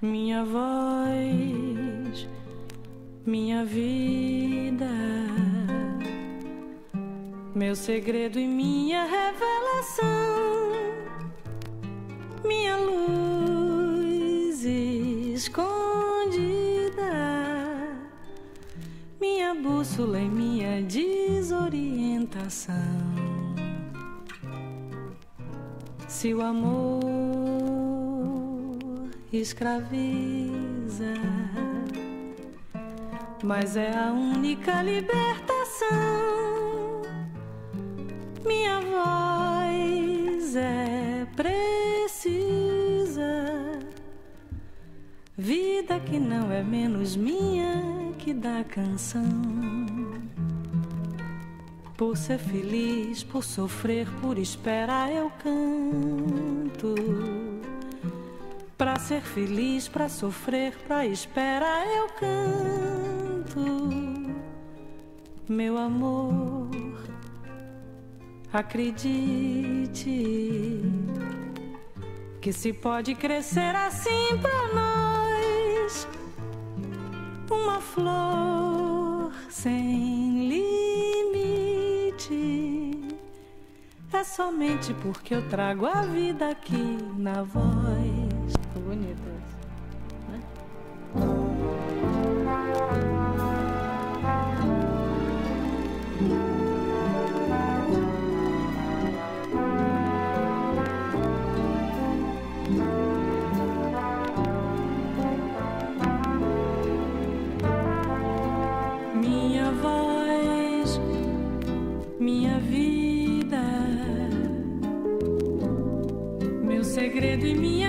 minha voz, minha vida, meu segredo e minha revelação, minha luz escondida, minha bússola e minha desorientação. Se o amor escraviza, mas é a única libertação. Minha voz é precisa, vida que não é menos minha que da canção. Por ser feliz, por sofrer, por esperar, eu canto Ser feliz, pra sofrer, pra esperar eu canto. Meu amor, acredite que se pode crescer assim pra nós. Uma flor sem limite. É somente porque eu trago a vida aqui na voz bonitas. Né? Minha voz, minha vida, meu segredo e minha